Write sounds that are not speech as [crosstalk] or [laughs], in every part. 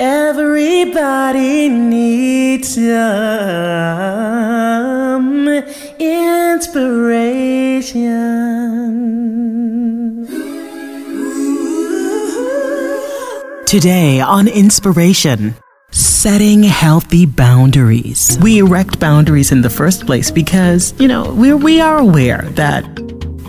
Everybody needs some inspiration. Today on Inspiration, setting healthy boundaries. We erect boundaries in the first place because, you know, we we are aware that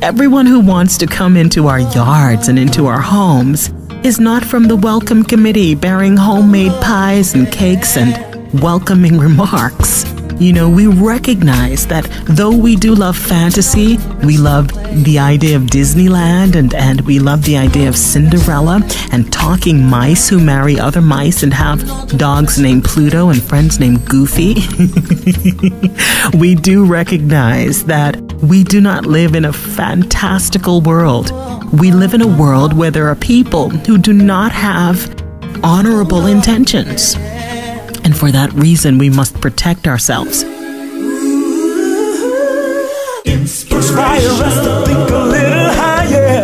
everyone who wants to come into our yards and into our homes is not from the welcome committee bearing homemade pies and cakes and welcoming remarks. You know, we recognize that though we do love fantasy, we love the idea of Disneyland and, and we love the idea of Cinderella and talking mice who marry other mice and have dogs named Pluto and friends named Goofy. [laughs] we do recognize that we do not live in a fantastical world we live in a world where there are people who do not have honorable intentions. And for that reason, we must protect ourselves. Inspire us to think a little higher.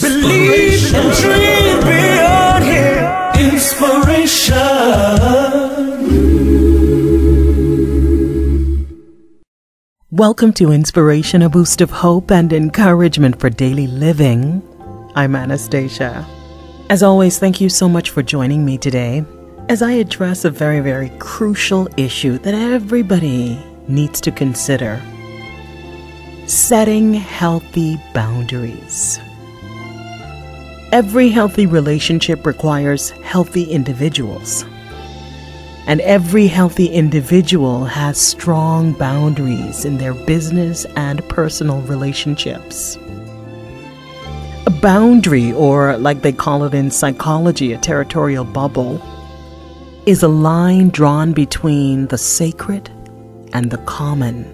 Believe and dream beyond here. Inspiration. Welcome to Inspiration, a boost of hope and encouragement for daily living. I'm Anastasia. As always, thank you so much for joining me today as I address a very, very crucial issue that everybody needs to consider setting healthy boundaries. Every healthy relationship requires healthy individuals. And every healthy individual has strong boundaries in their business and personal relationships. A boundary, or like they call it in psychology, a territorial bubble, is a line drawn between the sacred and the common.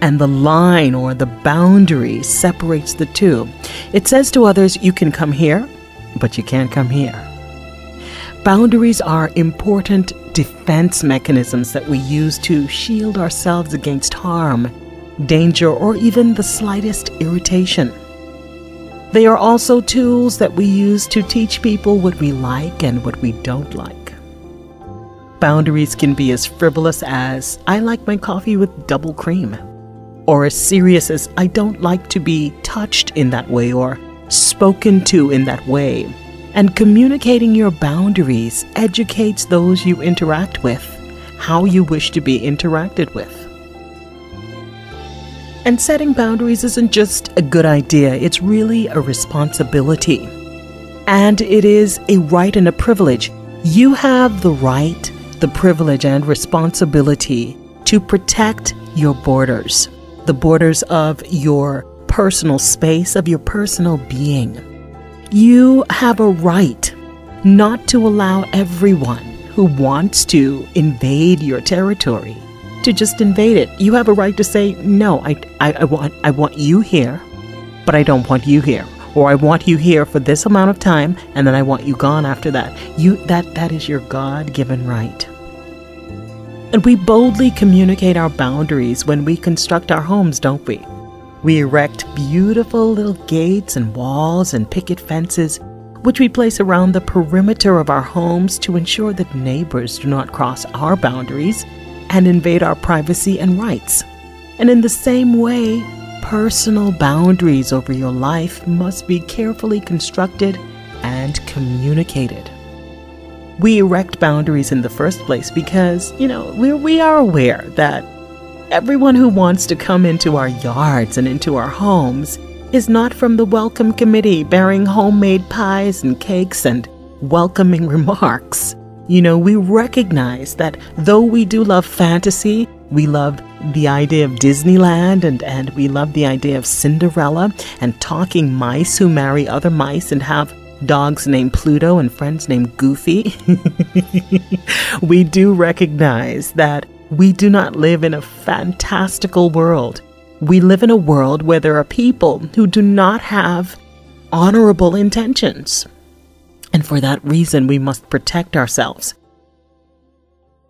And the line or the boundary separates the two. It says to others, You can come here, but you can't come here. Boundaries are important defense mechanisms that we use to shield ourselves against harm, danger, or even the slightest irritation. They are also tools that we use to teach people what we like and what we don't like. Boundaries can be as frivolous as, I like my coffee with double cream, or as serious as, I don't like to be touched in that way or spoken to in that way and communicating your boundaries educates those you interact with how you wish to be interacted with. And setting boundaries isn't just a good idea, it's really a responsibility. And it is a right and a privilege. You have the right, the privilege, and responsibility to protect your borders, the borders of your personal space, of your personal being. You have a right not to allow everyone who wants to invade your territory to just invade it. You have a right to say, no, I, I, I, want, I want you here, but I don't want you here. Or I want you here for this amount of time, and then I want you gone after that. You, that, that is your God given right. And we boldly communicate our boundaries when we construct our homes, don't we? We erect beautiful little gates and walls and picket fences, which we place around the perimeter of our homes to ensure that neighbors do not cross our boundaries and invade our privacy and rights. And in the same way, personal boundaries over your life must be carefully constructed and communicated. We erect boundaries in the first place because, you know, we we are aware that Everyone who wants to come into our yards and into our homes is not from the welcome committee bearing homemade pies and cakes and welcoming remarks. You know, we recognize that though we do love fantasy, we love the idea of Disneyland and, and we love the idea of Cinderella and talking mice who marry other mice and have dogs named Pluto and friends named Goofy. [laughs] we do recognize that we do not live in a fantastical world. We live in a world where there are people who do not have honorable intentions. And for that reason, we must protect ourselves.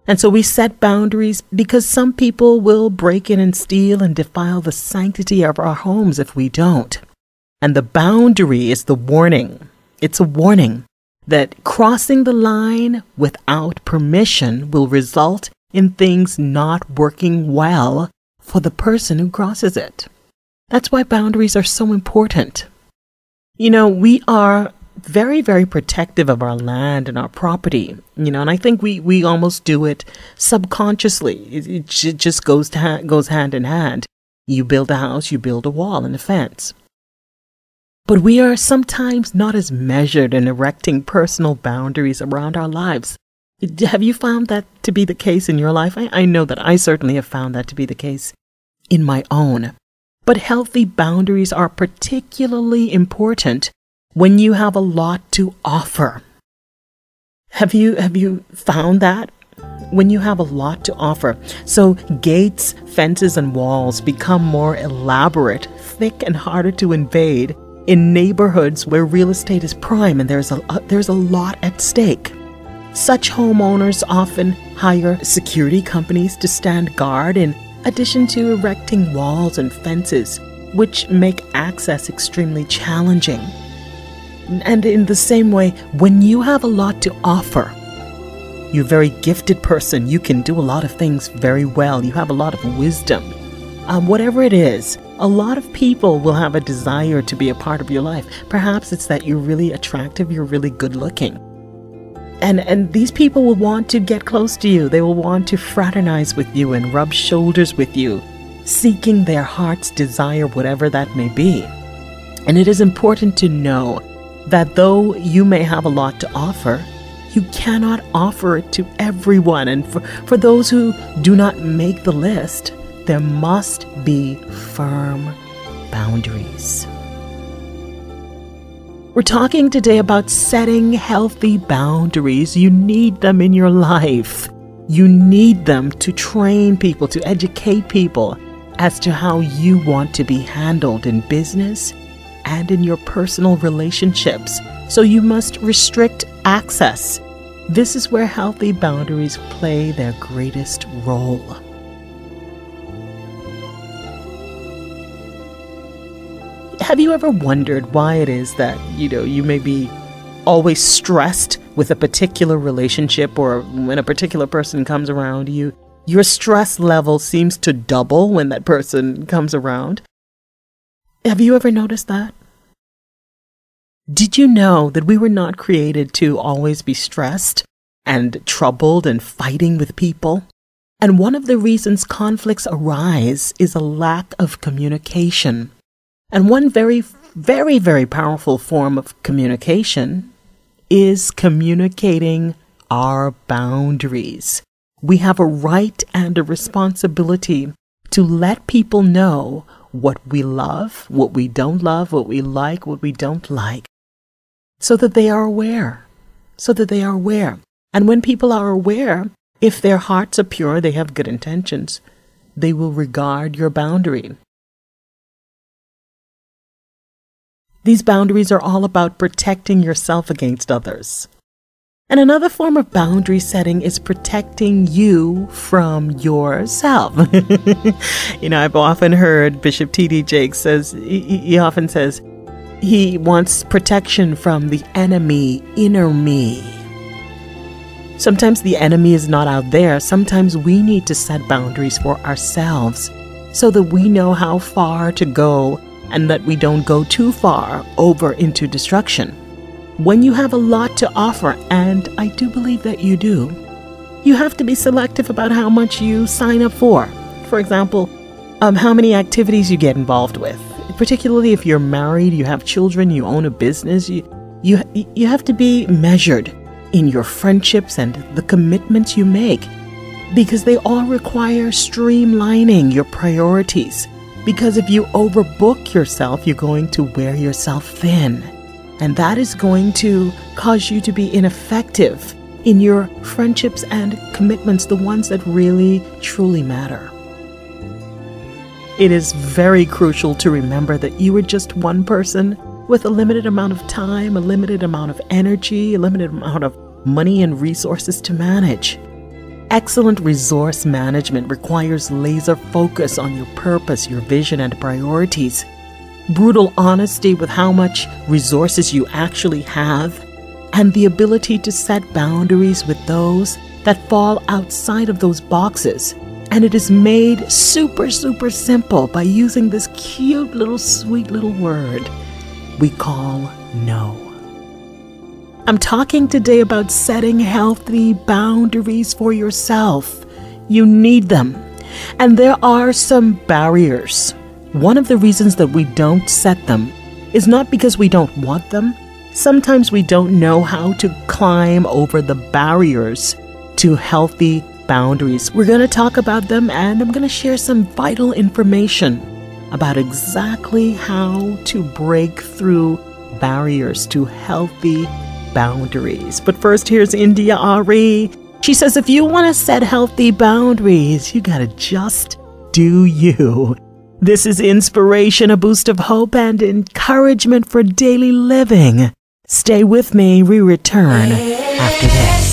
And so we set boundaries because some people will break in and steal and defile the sanctity of our homes if we don't. And the boundary is the warning. It's a warning that crossing the line without permission will result in things not working well for the person who crosses it. That's why boundaries are so important. You know, we are very, very protective of our land and our property, you know, and I think we, we almost do it subconsciously. It, it just goes, to, goes hand in hand. You build a house, you build a wall and a fence. But we are sometimes not as measured in erecting personal boundaries around our lives. Have you found that to be the case in your life? I, I know that I certainly have found that to be the case in my own. But healthy boundaries are particularly important when you have a lot to offer. Have you have you found that when you have a lot to offer? So gates, fences and walls become more elaborate, thick and harder to invade in neighborhoods where real estate is prime and there's a, there's a lot at stake. Such homeowners often hire security companies to stand guard in addition to erecting walls and fences, which make access extremely challenging. And in the same way, when you have a lot to offer, you're a very gifted person, you can do a lot of things very well, you have a lot of wisdom. Um, whatever it is, a lot of people will have a desire to be a part of your life. Perhaps it's that you're really attractive, you're really good looking. And, and these people will want to get close to you. They will want to fraternize with you and rub shoulders with you, seeking their heart's desire, whatever that may be. And it is important to know that though you may have a lot to offer, you cannot offer it to everyone. And for, for those who do not make the list, there must be firm boundaries. We're talking today about setting healthy boundaries. You need them in your life. You need them to train people, to educate people as to how you want to be handled in business and in your personal relationships. So you must restrict access. This is where healthy boundaries play their greatest role. Have you ever wondered why it is that, you know, you may be always stressed with a particular relationship or when a particular person comes around you, your stress level seems to double when that person comes around? Have you ever noticed that? Did you know that we were not created to always be stressed and troubled and fighting with people? And one of the reasons conflicts arise is a lack of communication. And one very, very, very powerful form of communication is communicating our boundaries. We have a right and a responsibility to let people know what we love, what we don't love, what we like, what we don't like, so that they are aware. So that they are aware. And when people are aware, if their hearts are pure, they have good intentions, they will regard your boundary. These boundaries are all about protecting yourself against others. And another form of boundary setting is protecting you from yourself. [laughs] you know, I've often heard Bishop T.D. Jakes says, he, he often says, he wants protection from the enemy, inner me. Sometimes the enemy is not out there. Sometimes we need to set boundaries for ourselves so that we know how far to go and that we don't go too far over into destruction. When you have a lot to offer, and I do believe that you do, you have to be selective about how much you sign up for. For example, um, how many activities you get involved with. Particularly if you're married, you have children, you own a business, you, you, you have to be measured in your friendships and the commitments you make because they all require streamlining your priorities because if you overbook yourself, you're going to wear yourself thin. And that is going to cause you to be ineffective in your friendships and commitments, the ones that really, truly matter. It is very crucial to remember that you are just one person with a limited amount of time, a limited amount of energy, a limited amount of money and resources to manage. Excellent resource management requires laser focus on your purpose, your vision, and priorities. Brutal honesty with how much resources you actually have and the ability to set boundaries with those that fall outside of those boxes. And it is made super, super simple by using this cute little, sweet little word we call no. I'm talking today about setting healthy boundaries for yourself. You need them. And there are some barriers. One of the reasons that we don't set them is not because we don't want them. Sometimes we don't know how to climb over the barriers to healthy boundaries. We're going to talk about them and I'm going to share some vital information about exactly how to break through barriers to healthy boundaries. But first, here's India Arie. She says if you want to set healthy boundaries, you got to just do you. This is inspiration, a boost of hope, and encouragement for daily living. Stay with me. We return after this.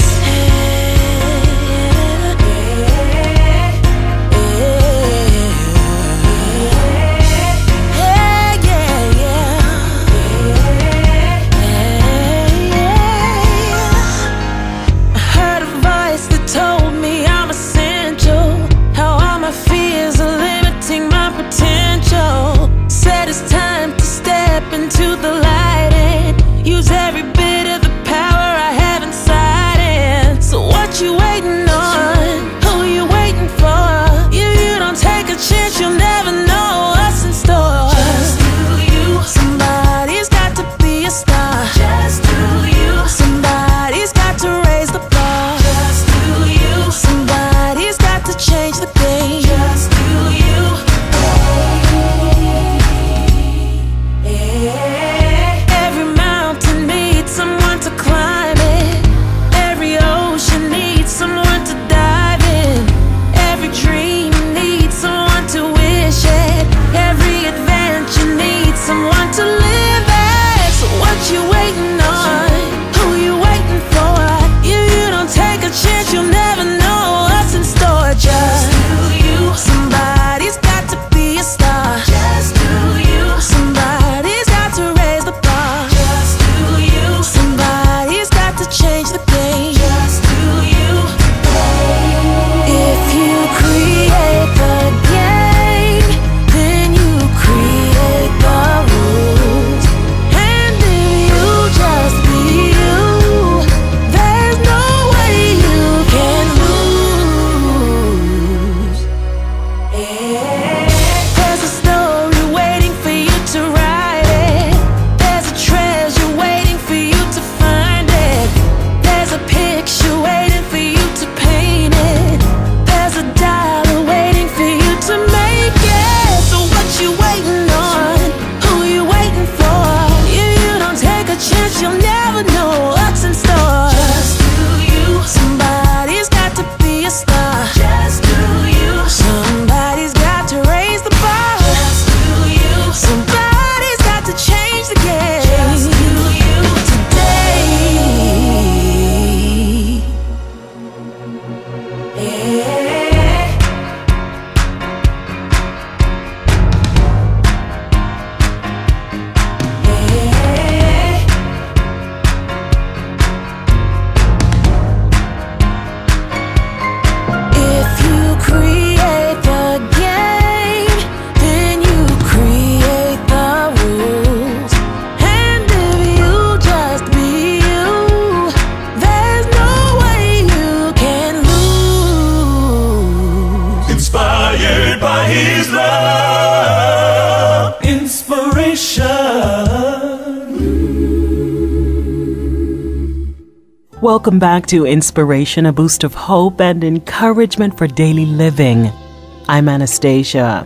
Welcome back to Inspiration, a boost of hope and encouragement for daily living. I'm Anastasia.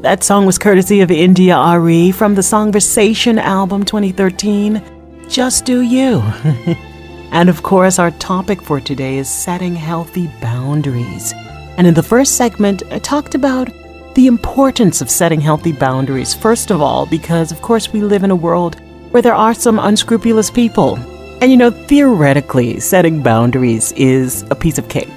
That song was courtesy of India Arie from the Songversation album 2013, Just Do You. [laughs] and of course, our topic for today is setting healthy boundaries. And in the first segment, I talked about the importance of setting healthy boundaries. First of all, because of course we live in a world where there are some unscrupulous people and you know, theoretically, setting boundaries is a piece of cake.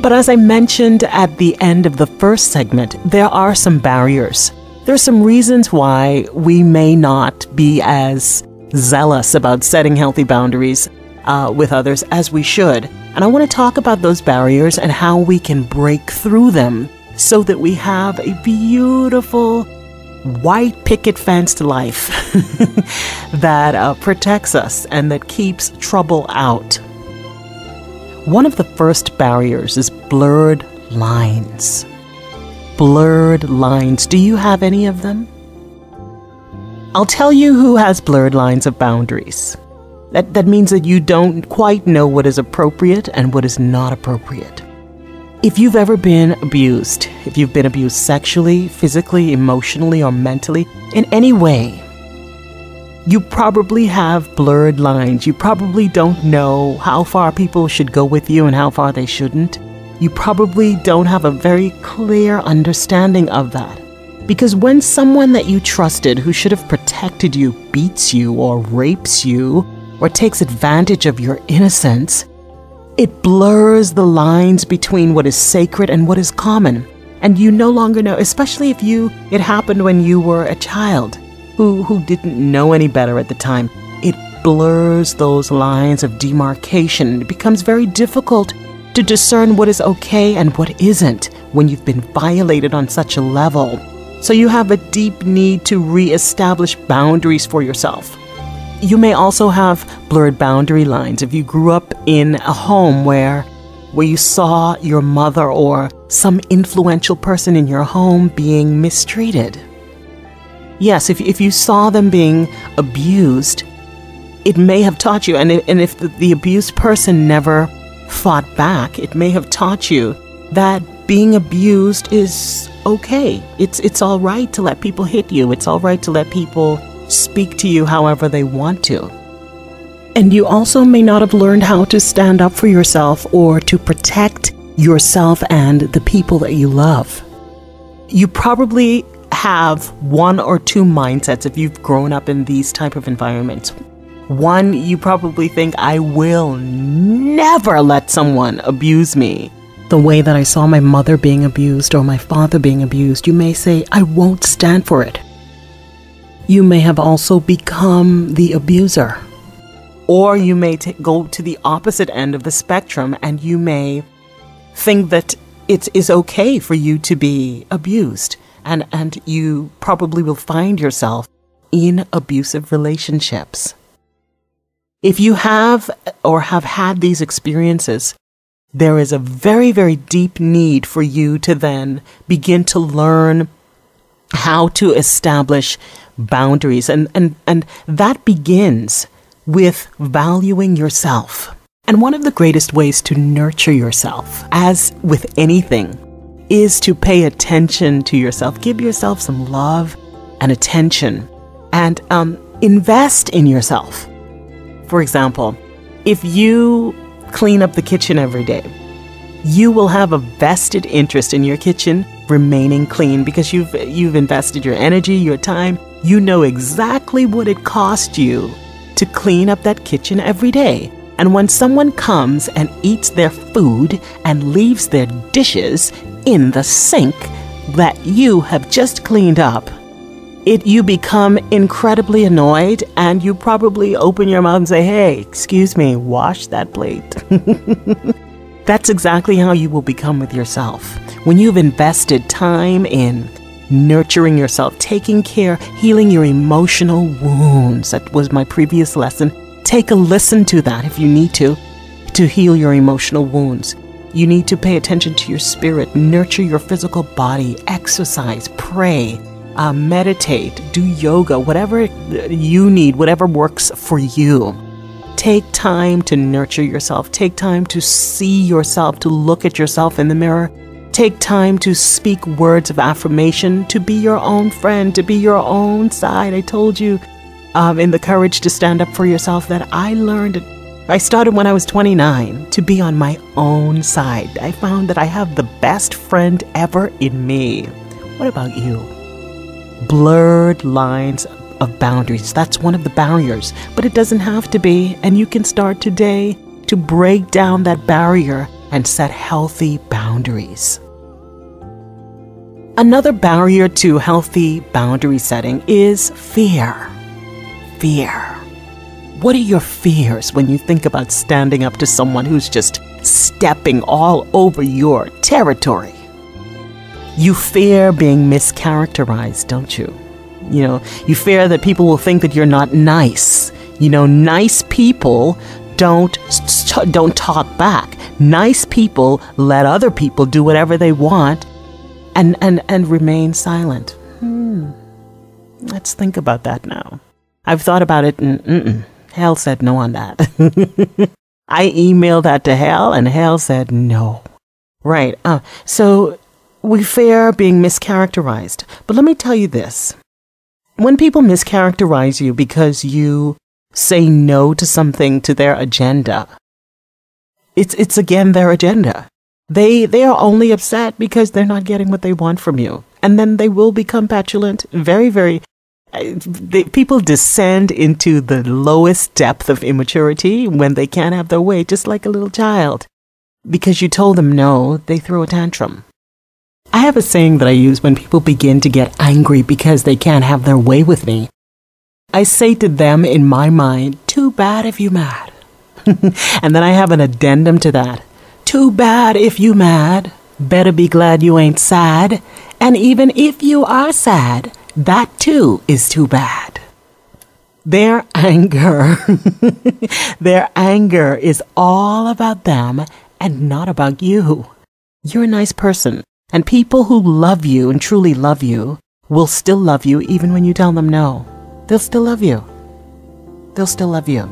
But as I mentioned at the end of the first segment, there are some barriers. There are some reasons why we may not be as zealous about setting healthy boundaries uh, with others as we should. And I want to talk about those barriers and how we can break through them so that we have a beautiful white picket fenced life [laughs] that uh, protects us and that keeps trouble out. One of the first barriers is blurred lines. Blurred lines. Do you have any of them? I'll tell you who has blurred lines of boundaries. That, that means that you don't quite know what is appropriate and what is not appropriate. If you've ever been abused, if you've been abused sexually, physically, emotionally, or mentally, in any way, you probably have blurred lines. You probably don't know how far people should go with you and how far they shouldn't. You probably don't have a very clear understanding of that. Because when someone that you trusted who should have protected you beats you or rapes you or takes advantage of your innocence, it blurs the lines between what is sacred and what is common. And you no longer know, especially if you it happened when you were a child who who didn't know any better at the time. It blurs those lines of demarcation. It becomes very difficult to discern what is okay and what isn't when you've been violated on such a level. So you have a deep need to re-establish boundaries for yourself. You may also have blurred boundary lines if you grew up in a home where where you saw your mother or some influential person in your home being mistreated. Yes, if, if you saw them being abused, it may have taught you, and, it, and if the, the abused person never fought back, it may have taught you that being abused is okay. It's, it's all right to let people hit you, it's all right to let people speak to you however they want to. And you also may not have learned how to stand up for yourself or to protect yourself and the people that you love. You probably have one or two mindsets if you've grown up in these type of environments. One, you probably think I will never let someone abuse me. The way that I saw my mother being abused or my father being abused, you may say, I won't stand for it. You may have also become the abuser. Or you may t- go to the opposite end of the spectrum and you may think that it is okay for you to be abused. And, and you probably will find yourself in abusive relationships. If you have or have had these experiences, there is a very, very deep need for you to then begin to learn how to establish boundaries. And, and, and that begins with valuing yourself. And one of the greatest ways to nurture yourself, as with anything, is to pay attention to yourself. Give yourself some love and attention and um, invest in yourself. For example, if you clean up the kitchen every day, you will have a vested interest in your kitchen remaining clean because you've you've invested your energy, your time. You know exactly what it cost you to clean up that kitchen every day. And when someone comes and eats their food and leaves their dishes in the sink that you have just cleaned up, it you become incredibly annoyed and you probably open your mouth and say, "Hey, excuse me, wash that plate." [laughs] That's exactly how you will become with yourself. When you've invested time in nurturing yourself, taking care, healing your emotional wounds. That was my previous lesson. Take a listen to that if you need to, to heal your emotional wounds. You need to pay attention to your spirit, nurture your physical body, exercise, pray, uh, meditate, do yoga, whatever you need, whatever works for you. Take time to nurture yourself. Take time to see yourself, to look at yourself in the mirror. Take time to speak words of affirmation, to be your own friend, to be your own side. I told you um, in the courage to stand up for yourself that I learned. I started when I was 29 to be on my own side. I found that I have the best friend ever in me. What about you? Blurred lines of boundaries. That's one of the barriers, but it doesn't have to be. And you can start today to break down that barrier and set healthy boundaries. Another barrier to healthy boundary setting is fear. Fear. What are your fears when you think about standing up to someone who's just stepping all over your territory? You fear being mischaracterized, don't you? You know, you fear that people will think that you're not nice. You know, nice people don't don't talk back. Nice people let other people do whatever they want and and and remain silent. Hmm. Let's think about that now. I've thought about it and mm-mm. Hell said no on that. [laughs] I emailed that to Hell and Hell said no. Right. Uh, so we fear being mischaracterized. But let me tell you this. When people mischaracterize you because you say no to something to their agenda, it's, it's again their agenda. They, they are only upset because they're not getting what they want from you. And then they will become petulant, very, very uh, they, people descend into the lowest depth of immaturity when they can't have their way, just like a little child. Because you told them no, they throw a tantrum. I have a saying that I use when people begin to get angry because they can't have their way with me. I say to them in my mind, too bad if you mad. [laughs] and then I have an addendum to that. Too bad if you mad. Better be glad you ain't sad. And even if you are sad, that too is too bad. Their anger, [laughs] their anger is all about them and not about you. You're a nice person, and people who love you and truly love you will still love you even when you tell them no. They'll still love you. They'll still love you.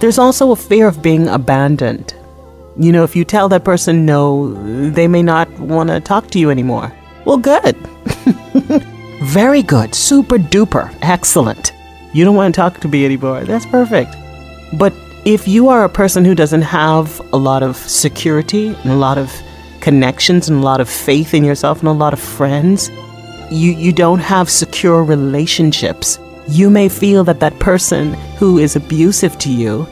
There's also a fear of being abandoned. You know, if you tell that person no, they may not want to talk to you anymore. Well, good. [laughs] Very good. Super duper. Excellent. You don't want to talk to me anymore. That's perfect. But if you are a person who doesn't have a lot of security and a lot of connections and a lot of faith in yourself and a lot of friends, you, you don't have secure relationships. You may feel that that person who is abusive to you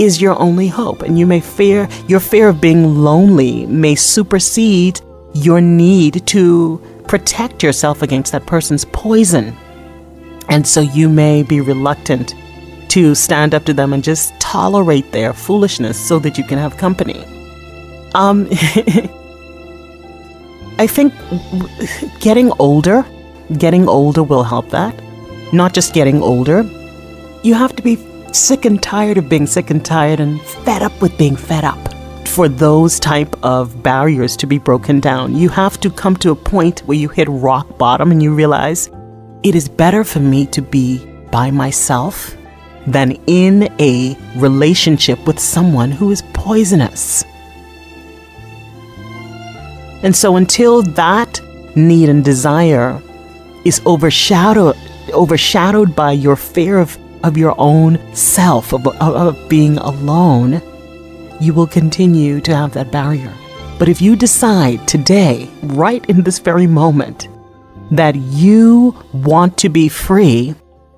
is your only hope. And you may fear, your fear of being lonely may supersede your need to protect yourself against that person's poison. And so you may be reluctant to stand up to them and just tolerate their foolishness so that you can have company. Um, [laughs] I think getting older, getting older will help that. Not just getting older. You have to be sick and tired of being sick and tired and fed up with being fed up for those type of barriers to be broken down. You have to come to a point where you hit rock bottom and you realize it is better for me to be by myself than in a relationship with someone who is poisonous. And so until that need and desire is overshadowed overshadowed by your fear of, of your own self, of, of, being alone, you will continue to have that barrier. But if you decide today, right in this very moment, that you want to be free,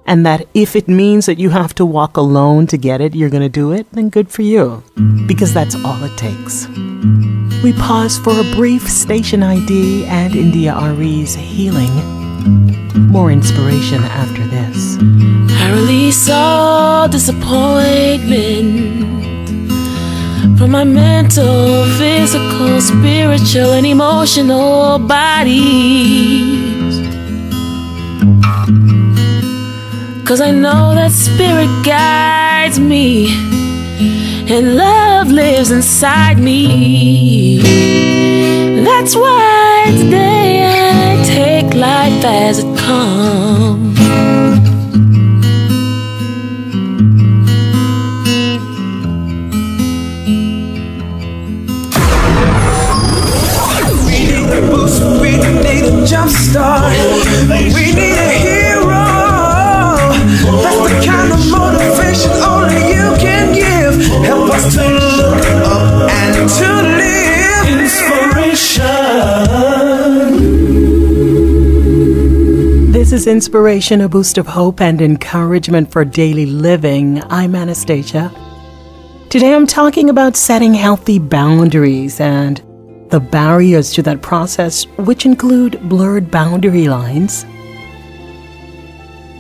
and that if it means that you have to walk alone to get it, you're going to do it, then good for you. Because that's all it takes. We pause for a brief station ID and India Arie's healing. More inspiration after this. Release all disappointment from my mental, physical, spiritual, and emotional bodies. Cause I know that spirit guides me, and love lives inside me. That's why today I take life as it comes. Jump start. We need a hero. That's the kind of motivation only you can give. Help us to look up and to live. Inspiration. This is Inspiration, a boost of hope and encouragement for daily living. I'm Anastasia. Today I'm talking about setting healthy boundaries and the barriers to that process, which include blurred boundary lines.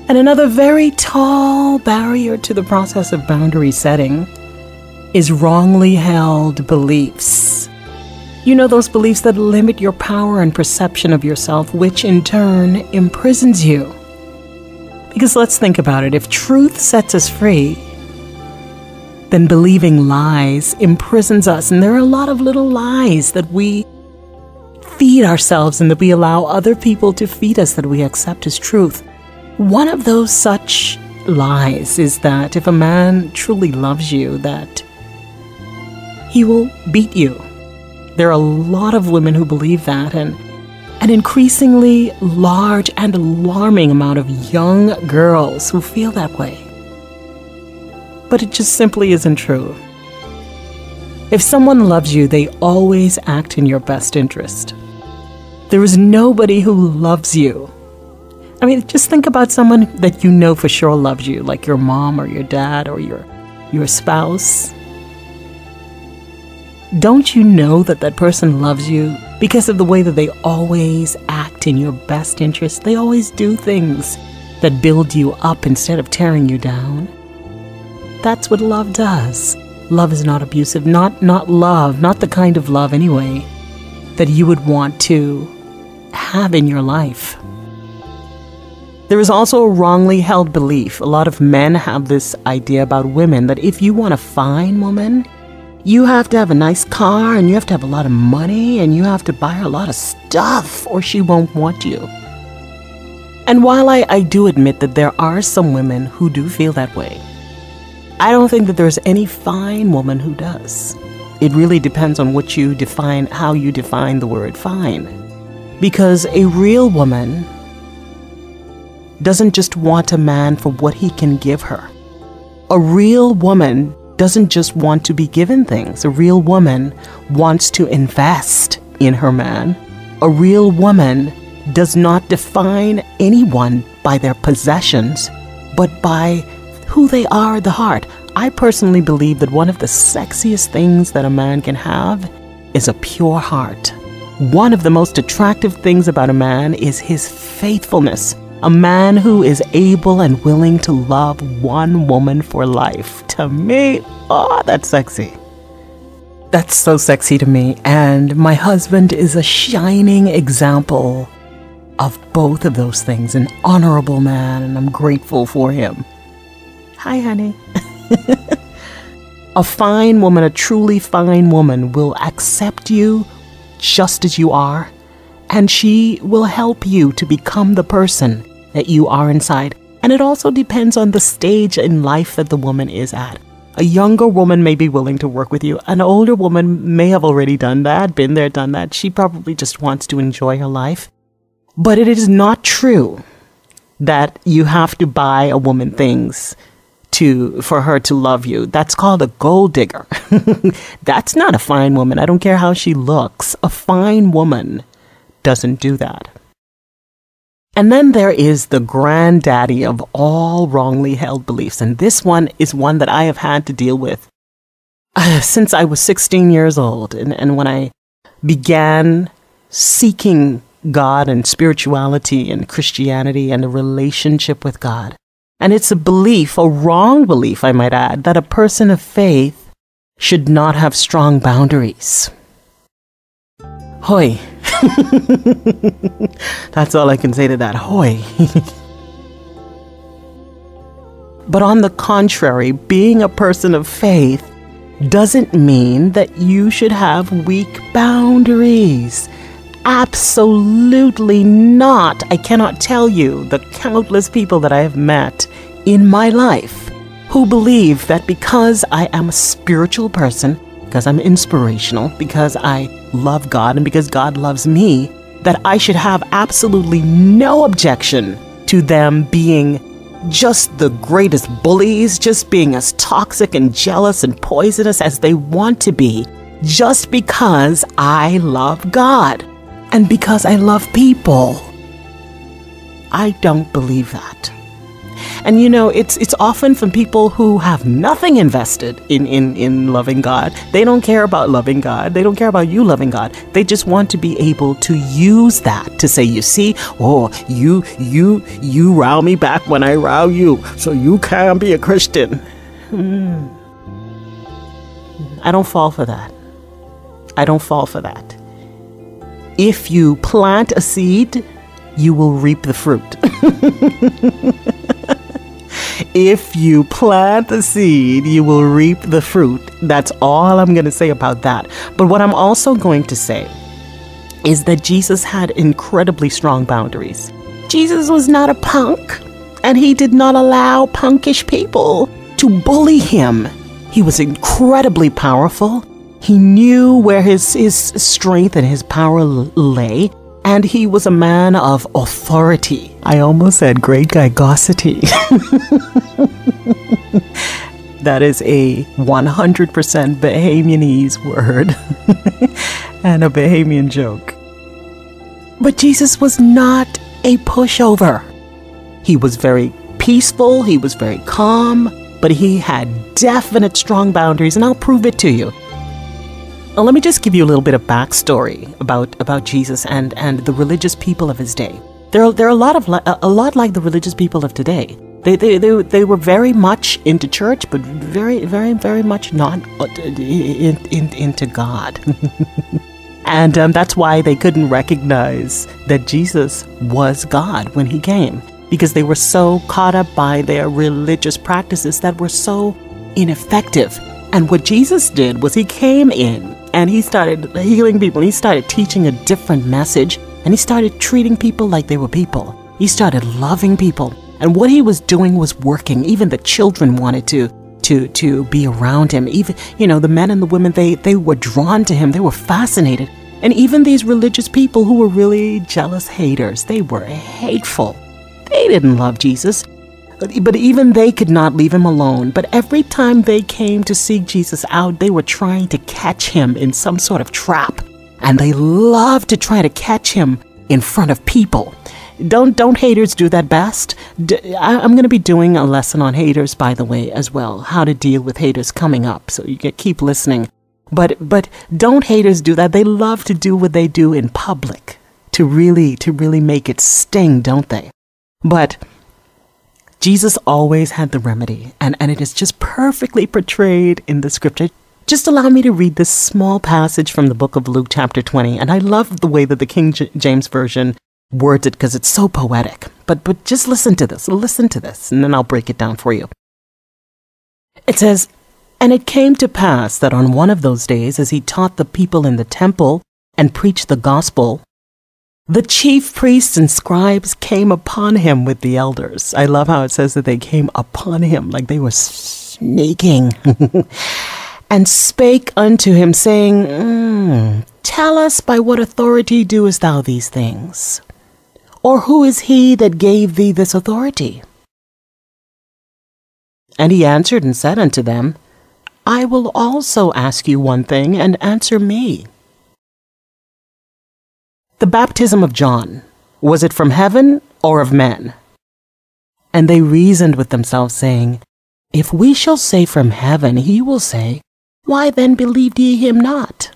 And another very tall barrier to the process of boundary setting is wrongly held beliefs. You know, those beliefs that limit your power and perception of yourself, which in turn imprisons you. Because let's think about it if truth sets us free, then believing lies imprisons us. And there are a lot of little lies that we feed ourselves and that we allow other people to feed us that we accept as truth. One of those such lies is that if a man truly loves you, that he will beat you. There are a lot of women who believe that, and an increasingly large and alarming amount of young girls who feel that way. But it just simply isn't true. If someone loves you, they always act in your best interest. There is nobody who loves you. I mean, just think about someone that you know for sure loves you, like your mom or your dad or your, your spouse don't you know that that person loves you because of the way that they always act in your best interest? They always do things that build you up instead of tearing you down. That's what love does. Love is not abusive, not not love, not the kind of love anyway that you would want to have in your life. There is also a wrongly held belief. A lot of men have this idea about women that if you want a fine woman, you have to have a nice car and you have to have a lot of money and you have to buy her a lot of stuff or she won't want you. And while I, I do admit that there are some women who do feel that way, I don't think that there's any fine woman who does. It really depends on what you define, how you define the word fine. Because a real woman doesn't just want a man for what he can give her. A real woman doesn't just want to be given things. A real woman wants to invest in her man. A real woman does not define anyone by their possessions, but by who they are at the heart. I personally believe that one of the sexiest things that a man can have is a pure heart. One of the most attractive things about a man is his faithfulness. A man who is able and willing to love one woman for life. To me, oh, that's sexy. That's so sexy to me. And my husband is a shining example of both of those things. An honorable man, and I'm grateful for him. Hi, honey. a fine woman, a truly fine woman, will accept you just as you are, and she will help you to become the person that you are inside. And it also depends on the stage in life that the woman is at. A younger woman may be willing to work with you. An older woman may have already done that, been there, done that. She probably just wants to enjoy her life. But it is not true that you have to buy a woman things to for her to love you. That's called a gold digger. [laughs] That's not a fine woman. I don't care how she looks. A fine woman doesn't do that. And then there is the granddaddy of all wrongly held beliefs. And this one is one that I have had to deal with uh, since I was 16 years old. And, and when I began seeking God and spirituality and Christianity and a relationship with God. And it's a belief, a wrong belief, I might add, that a person of faith should not have strong boundaries. Hoy, [laughs] That's all I can say to that. Hoy. [laughs] but on the contrary, being a person of faith doesn't mean that you should have weak boundaries. Absolutely not. I cannot tell you the countless people that I have met in my life who believe that because I am a spiritual person, because I'm inspirational, because I love God, and because God loves me, that I should have absolutely no objection to them being just the greatest bullies, just being as toxic and jealous and poisonous as they want to be, just because I love God and because I love people. I don't believe that. And you know, it's it's often from people who have nothing invested in, in, in loving God. They don't care about loving God. They don't care about you loving God. They just want to be able to use that to say, you see, oh, you you you row me back when I row you, so you can't be a Christian. Hmm. I don't fall for that. I don't fall for that. If you plant a seed, you will reap the fruit. [laughs] if you plant the seed, you will reap the fruit. That's all I'm going to say about that. But what I'm also going to say is that Jesus had incredibly strong boundaries. Jesus was not a punk, and he did not allow punkish people to bully him. He was incredibly powerful. He knew where his, his strength and his power lay, and he was a man of authority. I almost said great gigosity. [laughs] that is a 100% Bahamianese word [laughs] and a Bahamian joke. But Jesus was not a pushover. He was very peaceful, he was very calm, but he had definite strong boundaries, and I'll prove it to you. Now, let me just give you a little bit of backstory about, about Jesus and, and the religious people of his day. They're, they're a, lot of, a lot like the religious people of today. They, they, they, they were very much into church, but very, very, very much not uh, in, in, into God. [laughs] and um, that's why they couldn't recognize that Jesus was God when he came, because they were so caught up by their religious practices that were so ineffective. And what Jesus did was he came in and he started healing people. He started teaching a different message and he started treating people like they were people. He started loving people. And what he was doing was working. Even the children wanted to to to be around him. Even you know, the men and the women they they were drawn to him. They were fascinated. And even these religious people who were really jealous haters, they were hateful. They didn't love Jesus. But even they could not leave him alone. But every time they came to seek Jesus out, they were trying to catch him in some sort of trap. And they love to try to catch him in front of people. Don't don't haters do that best? D- I'm going to be doing a lesson on haters, by the way, as well. How to deal with haters coming up. So you get keep listening. But but don't haters do that? They love to do what they do in public to really to really make it sting, don't they? But Jesus always had the remedy, and, and it is just perfectly portrayed in the scripture. Just allow me to read this small passage from the book of Luke, chapter 20. And I love the way that the King J- James Version words it because it's so poetic. But, but just listen to this, listen to this, and then I'll break it down for you. It says, And it came to pass that on one of those days, as he taught the people in the temple and preached the gospel, the chief priests and scribes came upon him with the elders. I love how it says that they came upon him like they were sneaking. [laughs] and spake unto him, saying, mm, Tell us by what authority doest thou these things? Or who is he that gave thee this authority? And he answered and said unto them, I will also ask you one thing, and answer me. The baptism of John, was it from heaven or of men? And they reasoned with themselves, saying, If we shall say from heaven, he will say, Why then believed ye him not?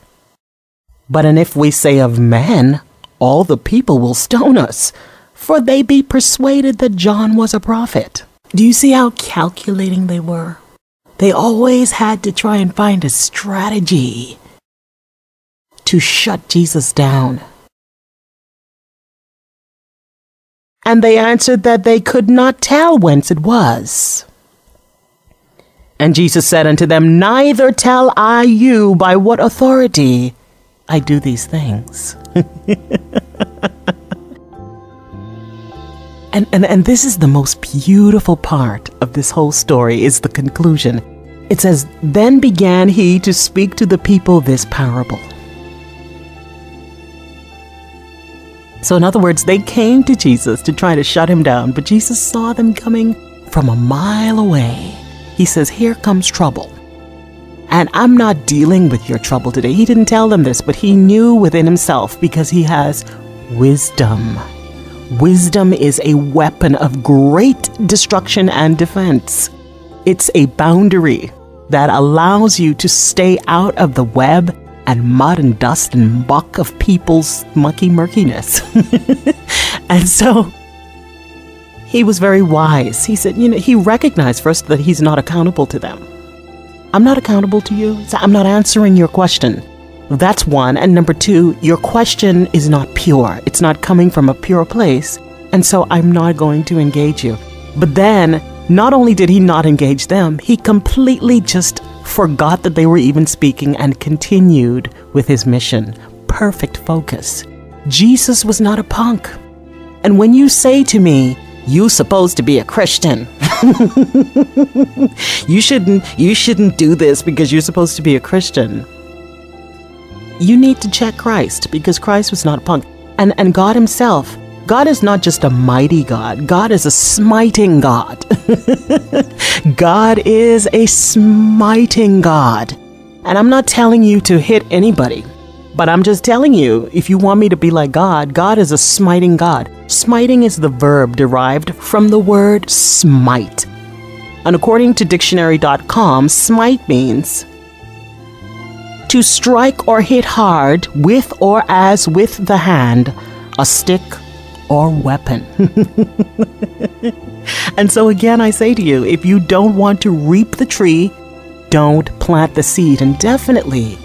But and if we say of men, all the people will stone us, for they be persuaded that John was a prophet. Do you see how calculating they were? They always had to try and find a strategy to shut Jesus down. And they answered that they could not tell whence it was. And Jesus said unto them, Neither tell I you by what authority I do these things. [laughs] and, and, and this is the most beautiful part of this whole story is the conclusion. It says, Then began he to speak to the people this parable. So, in other words, they came to Jesus to try to shut him down, but Jesus saw them coming from a mile away. He says, Here comes trouble. And I'm not dealing with your trouble today. He didn't tell them this, but he knew within himself because he has wisdom. Wisdom is a weapon of great destruction and defense. It's a boundary that allows you to stay out of the web and mud and dust and muck of people's mucky murkiness. [laughs] and so he was very wise. He said, you know, he recognized first that he's not accountable to them. I'm not accountable to you. So I'm not answering your question. That's one. And number two, your question is not pure. It's not coming from a pure place. And so I'm not going to engage you. But then, not only did he not engage them, he completely just forgot that they were even speaking and continued with his mission. Perfect focus. Jesus was not a punk. And when you say to me, you supposed to be a Christian. [laughs] you shouldn't you shouldn't do this because you're supposed to be a Christian. You need to check Christ because Christ was not a punk. And and God himself, God is not just a mighty God. God is a smiting God. [laughs] God is a smiting God. And I'm not telling you to hit anybody. But I'm just telling you, if you want me to be like God, God is a smiting God. Smiting is the verb derived from the word smite. And according to dictionary.com, smite means to strike or hit hard with or as with the hand, a stick or weapon. [laughs] and so again, I say to you, if you don't want to reap the tree, don't plant the seed. And definitely,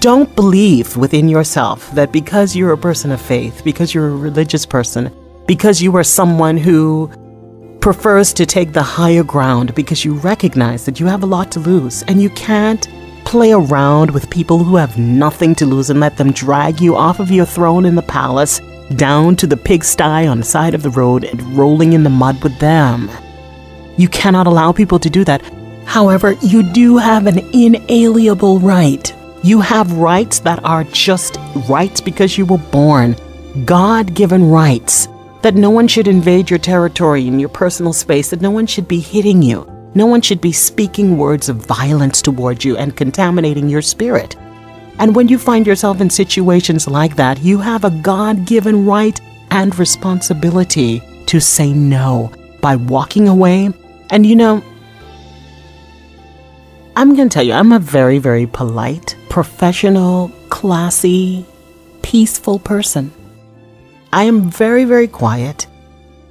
don't believe within yourself that because you're a person of faith, because you're a religious person, because you are someone who prefers to take the higher ground because you recognize that you have a lot to lose and you can't play around with people who have nothing to lose and let them drag you off of your throne in the palace down to the pigsty on the side of the road and rolling in the mud with them. You cannot allow people to do that. However, you do have an inalienable right you have rights that are just rights because you were born, God given rights. That no one should invade your territory and your personal space, that no one should be hitting you. No one should be speaking words of violence towards you and contaminating your spirit. And when you find yourself in situations like that, you have a God given right and responsibility to say no by walking away. And you know, I'm going to tell you, I'm a very, very polite, professional, classy, peaceful person. I am very, very quiet.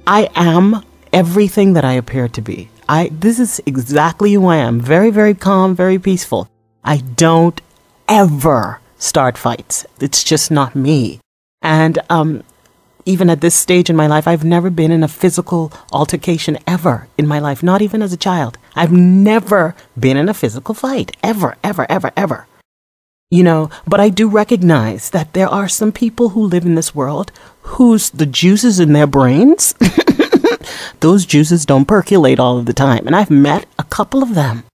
I am everything that I appear to be. I this is exactly who I am. Very, very calm, very peaceful. I don't ever start fights. It's just not me. And um, even at this stage in my life, I've never been in a physical altercation ever in my life, not even as a child. I've never been in a physical fight, ever, ever, ever, ever. You know, but I do recognize that there are some people who live in this world whose the juices in their brains, [laughs] those juices don't percolate all of the time. And I've met a couple of them.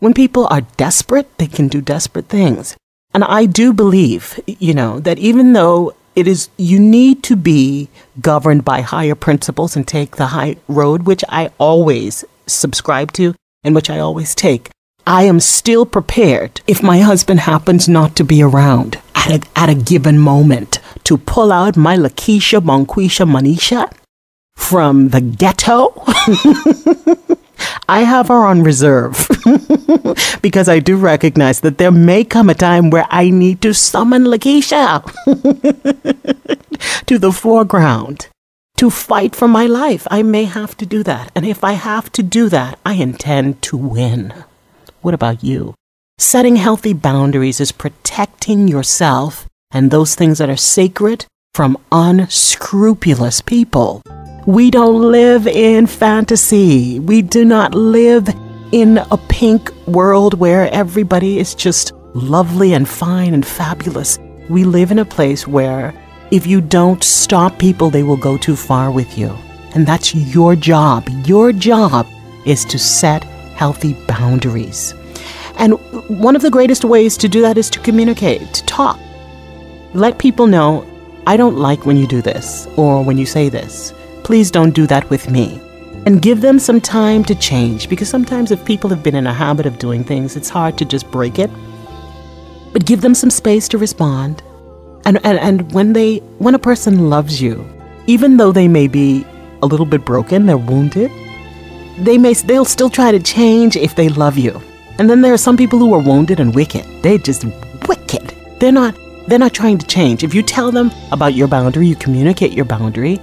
When people are desperate, they can do desperate things. And I do believe, you know, that even though it is you need to be governed by higher principles and take the high road which i always subscribe to and which i always take. I am still prepared if my husband happens not to be around at a, at a given moment to pull out my lakeisha bonquisha manisha from the ghetto [laughs] I have her on reserve [laughs] because I do recognize that there may come a time where I need to summon Lakeisha [laughs] to the foreground to fight for my life. I may have to do that. And if I have to do that, I intend to win. What about you? Setting healthy boundaries is protecting yourself and those things that are sacred from unscrupulous people. We don't live in fantasy. We do not live in a pink world where everybody is just lovely and fine and fabulous. We live in a place where if you don't stop people, they will go too far with you. And that's your job. Your job is to set healthy boundaries. And one of the greatest ways to do that is to communicate, to talk. Let people know, I don't like when you do this or when you say this. Please don't do that with me. And give them some time to change because sometimes if people have been in a habit of doing things, it's hard to just break it. But give them some space to respond. And, and, and when they when a person loves you, even though they may be a little bit broken, they're wounded, they may they'll still try to change if they love you. And then there are some people who are wounded and wicked. They're just wicked. They're not they're not trying to change. If you tell them about your boundary, you communicate your boundary,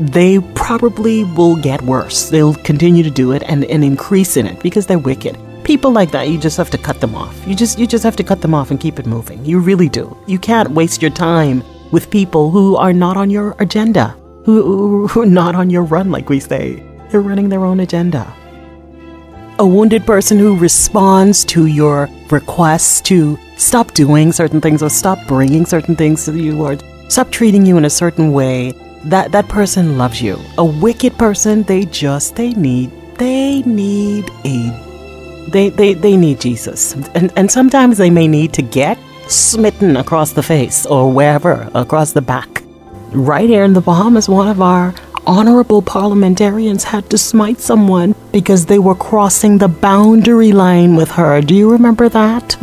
they probably will get worse. They'll continue to do it and, and increase in it because they're wicked. People like that, you just have to cut them off. You just you just have to cut them off and keep it moving. You really do. You can't waste your time with people who are not on your agenda, who, who are not on your run, like we say. They're running their own agenda. A wounded person who responds to your requests to stop doing certain things or stop bringing certain things to you or stop treating you in a certain way, that, that person loves you. A wicked person, they just, they need, they need a they, they, they need Jesus. And, and sometimes they may need to get smitten across the face or wherever, across the back. Right here in the Bahamas, one of our honorable parliamentarians had to smite someone because they were crossing the boundary line with her. Do you remember that?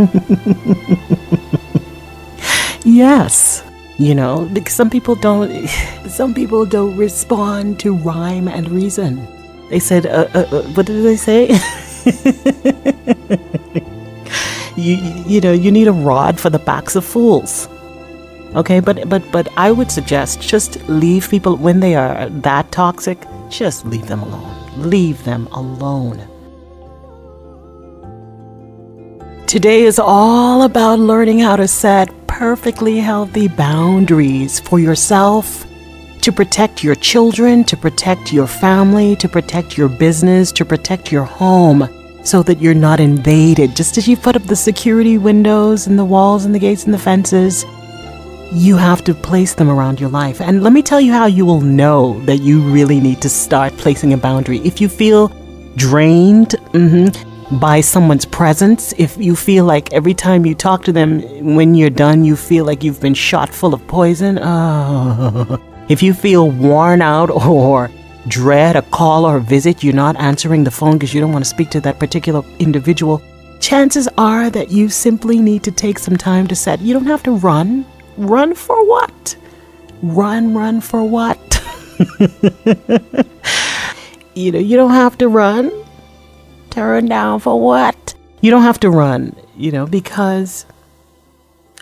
[laughs] yes. You know, some people don't [laughs] some people don't respond to rhyme and reason. They said, uh, uh, uh, what did they say? [laughs] you you know, you need a rod for the backs of fools. Okay, but but but I would suggest just leave people when they are that toxic, just leave them alone. Leave them alone. Today is all about learning how to set perfectly healthy boundaries for yourself, to protect your children, to protect your family, to protect your business, to protect your home, so that you're not invaded. Just as you put up the security windows and the walls and the gates and the fences, you have to place them around your life. And let me tell you how you will know that you really need to start placing a boundary. If you feel drained mm-hmm, by someone's presence, if you feel like every time you talk to them, when you're done, you feel like you've been shot full of poison, oh. if you feel worn out or dread a call or a visit, you're not answering the phone because you don't want to speak to that particular individual, chances are that you simply need to take some time to set. You don't have to run. Run for what? Run, run for what? [laughs] you know, you don't have to run. Turn down for what? You don't have to run, you know, because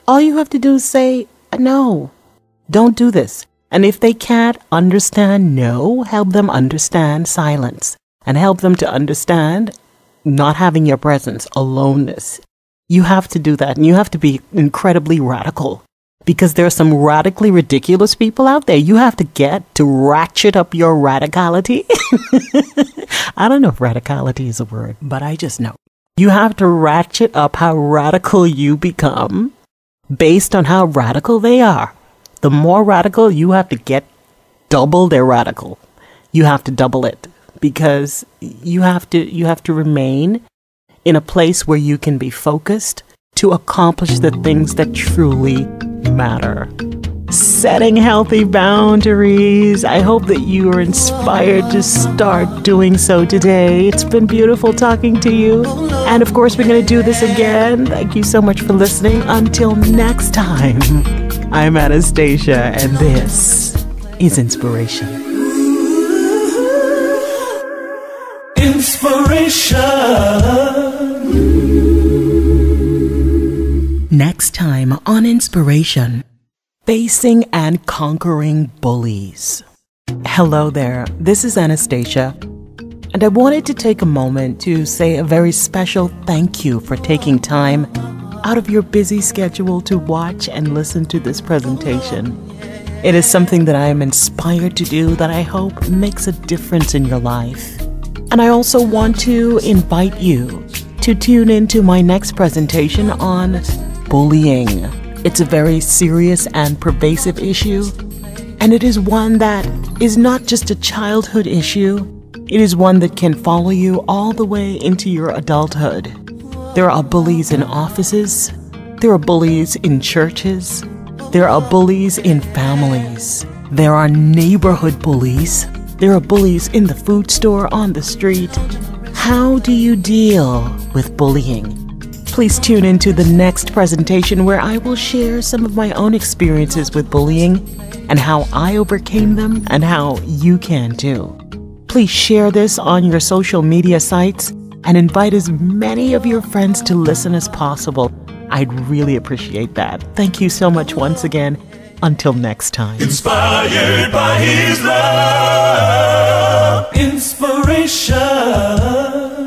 all you have to do is say, no, don't do this. And if they can't understand no, help them understand silence and help them to understand not having your presence, aloneness. You have to do that and you have to be incredibly radical because there are some radically ridiculous people out there. You have to get to ratchet up your radicality. [laughs] I don't know if radicality is a word, but I just know. You have to ratchet up how radical you become based on how radical they are. The more radical, you have to get double their radical. You have to double it because you have to you have to remain in a place where you can be focused to accomplish the things that truly matter. Setting healthy boundaries. I hope that you are inspired to start doing so today. It's been beautiful talking to you. And of course, we're going to do this again. Thank you so much for listening. Until next time, [laughs] I'm Anastasia, and this is Inspiration. Inspiration. Next time on Inspiration. Facing and conquering bullies. Hello there, this is Anastasia, and I wanted to take a moment to say a very special thank you for taking time out of your busy schedule to watch and listen to this presentation. It is something that I am inspired to do that I hope makes a difference in your life. And I also want to invite you to tune into my next presentation on bullying. It's a very serious and pervasive issue, and it is one that is not just a childhood issue, it is one that can follow you all the way into your adulthood. There are bullies in offices, there are bullies in churches, there are bullies in families, there are neighborhood bullies, there are bullies in the food store, on the street. How do you deal with bullying? Please tune into the next presentation where I will share some of my own experiences with bullying and how I overcame them and how you can too. Please share this on your social media sites and invite as many of your friends to listen as possible. I'd really appreciate that. Thank you so much once again. Until next time. Inspired by his love. Inspiration.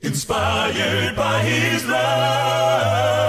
Inspired by his love.